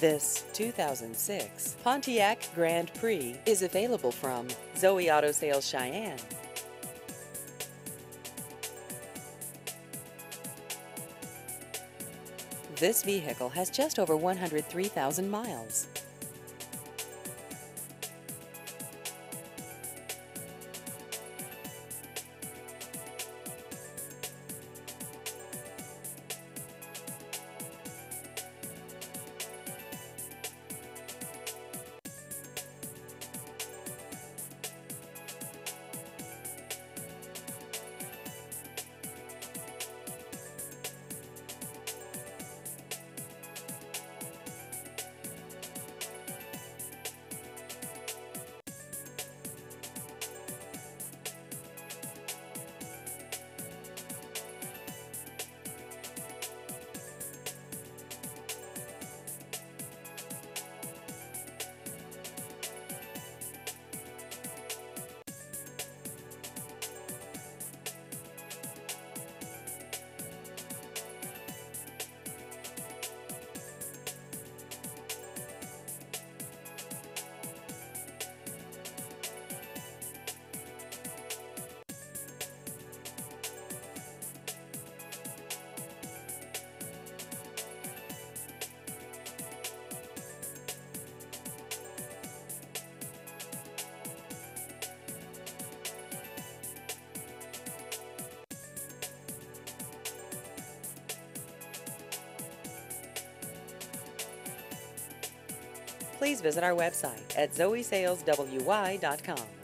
This 2006 Pontiac Grand Prix is available from Zoe Auto Sales Cheyenne. This vehicle has just over 103,000 miles. Please visit our website at zoesaleswy.com.